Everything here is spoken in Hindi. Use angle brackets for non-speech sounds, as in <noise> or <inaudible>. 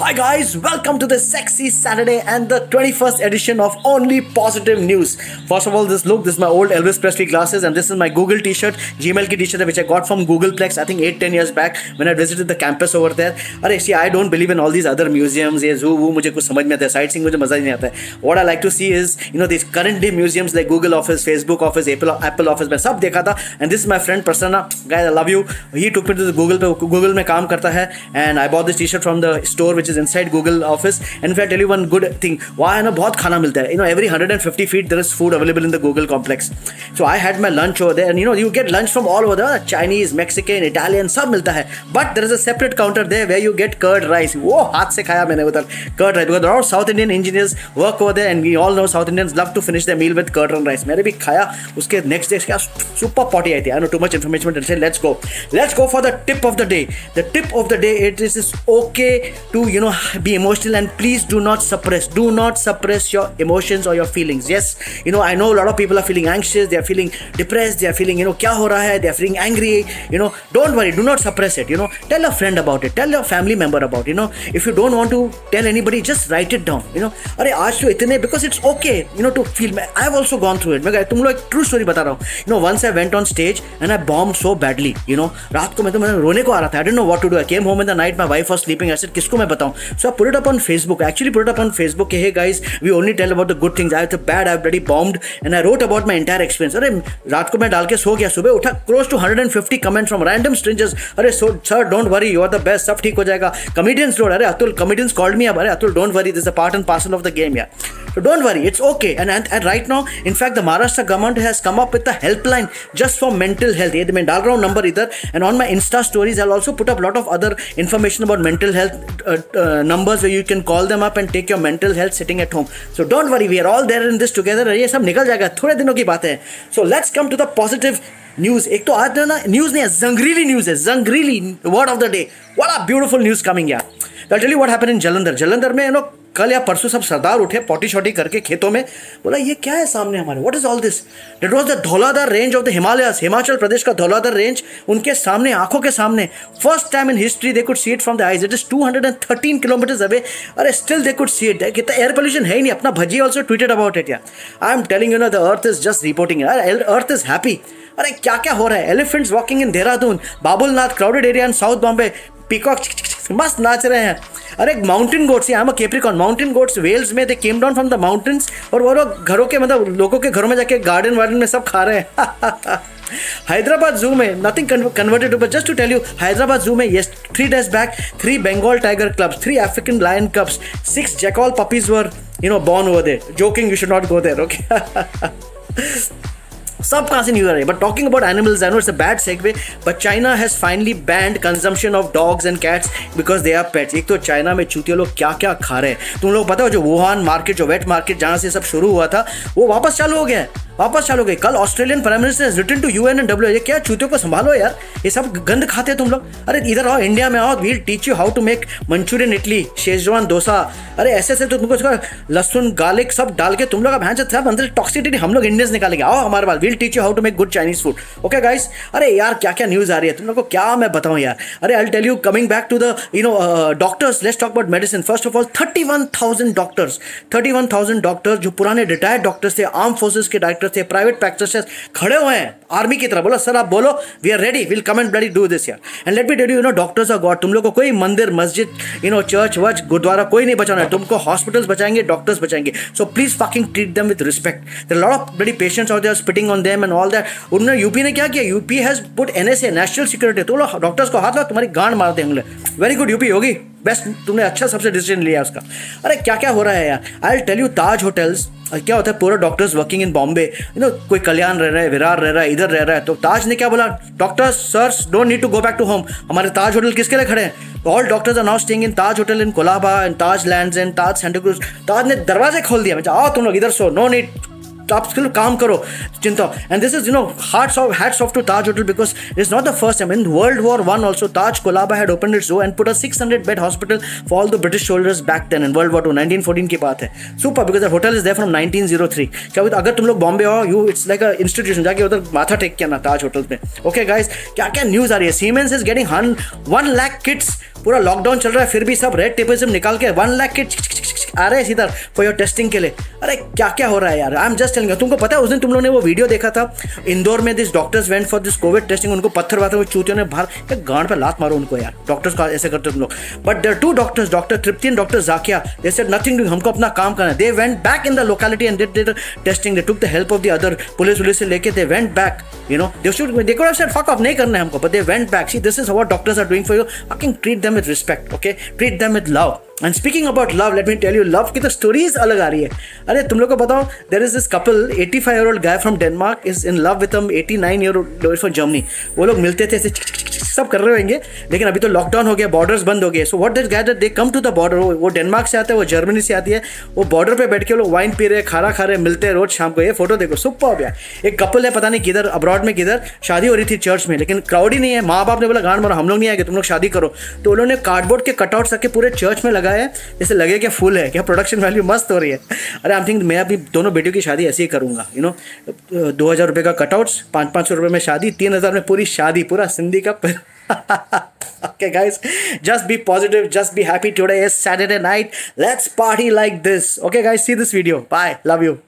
Hi guys, welcome to the sexy Saturday and the 21st edition of Only Positive News. First of all, this look, this is my old Elvis Presley glasses and this is my Google t-shirt, Gmail ki t-shirt which I got from Googleplex I think 8-10 years back when I visited the campus over there. Are see, I don't believe in all these other museums, ये zoo वो मुझे कुछ समझ में आता है, sightseeing मुझे मजा नहीं आता है. What I like to see is, you know, these current day museums like Google Office, Facebook Office, Apple Apple Office मैं सब देखा था and this is my friend Prasanna, guys I love you. He took me to the Google पे Google में काम करता है and I bought this t-shirt from the store which is is inside Google office and that tell you one good thing वहाँ है ना बहुत खाना मिलता है। You know every hundred and fifty feet there is food available in the Google complex so I had my lunch over and you know you get lunch from all over Chinese Mexican Italian सब मिलता है। But there is a separate counter the way you get curd rice वो हाथ से खाया मैंने उधर curd rice because all South Indian engineers work over there and we all know South Indian love to finish the meal with curd and rice मैंने भी खाया। उसके नेक्स्ट डे क्या सुपर पॉटी आई थी। I know too much information let's go let's go for the tip of the day the tip of the day it is is okay to you know be emotional and please do not suppress do not suppress your emotions or your feelings yes you know i know a lot of people are feeling anxious they are feeling depressed they are feeling you know kya ho raha hai they are feeling angry you know don't worry do not suppress it you know tell a friend about it tell your family member about it you know if you don't want to tell anybody just write it down you know अरे आज तो इतने because it's okay you know to feel I have also gone through it मैं तुम लोग एक ट्रू स्टोरी बता रहा हूँ you know once I went on stage and I bombed so badly you know रात को मैं तो मैं रोने को आ रहा था I didn't know what to do I came home in the night my wife was sleeping I said किसको मैं बताऊँ बताऊँ so I put upon Facebook actually put upon Facebook के guys we only tell about the good things I bad I Bedi bomb and I wrote about my entire experience अरे, रात को मैं डाल के सो गया। सुबह उठा close to hundred and fifty comment from random strangers अरे so sir don't worry you are the best सब ठीक हो जाएगा। कमेडियंस डोड अरे, अतुल कमेडियंस कॉल्ड मी अब अरे, Atul don't worry this a part and parcel of the game यार so don't worry it's okay and and right now in fact the Maharashtra government has come up with the helpline just for mental health ये मैं डाल रहा हूँ नंबर इधर. And on my insta stories I also put up lot of other information about mental health uh, uh, numbers where you can call them up and take your mental health sitting at home. So don't worry, we are all there in this together. ये सब निकल जाएगा थोड़े दिनों की बात है. So let's come to the positive news एक तो आज ना न्यूज नहीं है जंगरीली न्यूज है जंगरीली word of the day what are beautiful news coming या tell you what happened in Jalandhar Jalandhar में यू नो कल या परसों सब सरदार उठे पोटी शॉटी करके खेतों में, बोला, ये क्या है सामने हमारे? What is all this that was the Dhauladhar range of the Himalayas Himachal Pradesh का धौलाधर रेंज उनके सामने, आँखों के सामने। First time in history they could see it from the eyes it is thirteen kilometre away अरे still they could see it कितना एयर पोल्यूशन है ही नहीं। अपना Bhajji also tweeted about it या I am telling you know the earth is just reporting earth is happy अरे क्या क्या हो रहा है? Elephants walking in Dehradun Babulnath crowded area in South Bombay peacock मस्त नाच रहे हैं। अरे माउंटेन गोट्स यहाँ मैं केप्रिकॉन माउंटेन गोट्स वेल्स में they came down from the mountains और वो लोग घरों के मतलब लोगों के घरों में जाके गार्डन वार्डन में सब खा रहे हैं। <laughs> हैदराबाद जू में nothing converted but just to tell you Hyderabad zoo में yes three days back three Bengal tiger cubs three African lion cubs six jackal puppies were you know born over there joking you should not go there okay सब कहाँ से आ रही है? But talking about animals I know it's a bad segue but China has finally banned consumption of dogs and cats because they are pets एक तो चाइना में चूतिया लोग क्या क्या खा रहे हैं? तुम लोग पता हो जो वुहान मार्केट जो वेट मार्केट जहाँ से सब शुरू हुआ था, वो वापस चालू हो गया है। वापस चालू गई कल Australian prime minister return to U N and W क्या चूतियों को संभालो यार? ये सब गंद खाते तुम लोग। अरे इधर आओ इंडिया में आओ we'll teach you how to make Manchurian idli Schezwan dosa अरे ऐसे ऐसे तो तुमको लहसुन गार्लिक सब डाल के तुम लोग अब सब अंदर टॉक्सिटी हम लोग इंडियंस निकालेंगे। आओ हमारे पास we'll teach you how to make good Chinese food okay guys अरे यार क्या क्या न्यूज़ आ रही है? तुम लोग को क्या मैं बताऊँ यार? अरे I tell you coming back to the you know doctors let's talk about medicine first of all thirty one thousand doctors thirty one thousand doctors जो पुराने रिटायर्ड डॉक्टर्स थे आर्म फोर्सेज के डॉक्टर थे प्राइवेट प्रैक्टिस खड़े हुए हैं आर्मी की तरह। बोलो, सर, आप बोलो we are ready will come and bloody do this यार and let me tell you know doctors are god तुम लोग को कोई मंदिर, मस्जिद यू नो चर्च वर्च गुरुद्वारा कोई नहीं बचाना है। तुमको हॉस्पिटल्स बचाएँगे doctors बचाएँगे। So please fucking treat them with respect lot of बड़ी पेशेंट्स और they are spitting on them and all that उन्होंने यूपी ने क्या किया? UP has put NSA national security तो लोग डॉक्टर्स को हाथ लो तुम्हारी गांड मार देंगे। वेरी गुड यूपी होगी? बेस्ट तुमने अच्छा सबसे डिसीज़न लिया उसका। अरे क्या क्या हो रहा है यार? I tell you Taj hotels क्या होता है, पूरा doctors working in Bombay you know कोई कल्याण रह रहा है, विरार रह रहा है, इधर रह रहा है तो ताज ने क्या बोला? Doctors sirs don't need to go back to home हमारे ताज होटल किसके लिए खड़े हैं? All doctors are now staying in Taj hotel in Colaba in Taj land in Taj Santacruz Taj ने दरवाजे खोल दिया मैं आओ तुम लोग इधर सो नो नीड आप सिर्फ़ काम करो चिंता and this is you know hearts off hats off to Taj hotel because is not the first time in world war one also Taj Colaba had open its and put a 600 bed hospital for all the British soldiers back then in world war two 1914 की बात है super because the hotel is there from 1903 क्या अगर तुम लोग बॉम्बे हो you it's like a institution जाके उधर माथा टेक किया ना ताज होटल में ओके गाइस क्या क्या न्यूज़ आ रही है Siemens is getting one lakh kits पूरा लॉकडाउन चल रहा है फिर भी सब रेड टेपिज्म निकाल के वन लाख किट्स आ रहे हैं इधर फॉर योर टेस्टिंग के लिए अरे क्या क्या हो रहा है यार? आई एम जस्ट टेलिंग तुमको पता है, उस दिन तुम लोगों ने वो वीडियो देखा था? इंदौर में this doctors went for this covid testing उनको पत्थर वाथर वो चूतियों ने बाहर गांड पर लात मारो उनको यार। डॉक्टर्स का ऐसे करते तुम लोग। But there two doctors doctor Trupti and doctor Zakiya they said nothing doing हमको अपना काम करना they went back in the locality and did testing they took the help of the other police police से लेके they went back you know they should they could have said fuck off नहीं करना है हमको but they went back see this is what doctors are doing for you fucking treat them with respect okay treat them with love and speaking about love let me tell you love की तो स्टोरीज अलग आ रही है। अरे, तुम लोग को बताओ there is this couple eighty five year old guy from Denmark is in love with eighty nine year old from Germany वो लोग मिलते थे ऐसे सब कर रहे होंगे, लेकिन अभी तो लॉकडाउन हो गया बॉर्डर्स बंद हो गए। So what this gather they come to the border वो डेनमार्क से आते हैं, वो जर्मनी से आती है, वो बॉर्डर पर बैठ के लोग वाइन पी रहे खाना खा रहे मिलते हैं रोज शाम को। ये फ़ोटो देखो सुपर हो गया एक कपल है, पता नहीं किधर अब्रॉड में किधर, शादी हो रही थी चर्च में, लेकिन क्राउड ही नहीं है। माँ बाप ने बोला, गांड मारो, हम लोग नहीं आएँगे, तुम लोग शादी करो। तो उन्होंने कार्डबोर्ड के कटआउट रख के पूरे चर्च में लगाए जैसे लगे क्या फुल है, क्या प्रोडक्शन वैल्यू मस्त हो रही है। अरे आई थिंक मैं अपनी दोनों बेटियों की शादी ऐसे ही करूँगा यू नो दो हज़ार रुपये का कटआउट्स पाँच पाँच सौ रुपये में शादी, तीन हज़ार में पूरी शादी, पूरा सिंधी का okay guys just be positive just be happy. Today is saturday night. Let's party like this. Okay guys see this video. Bye. Love you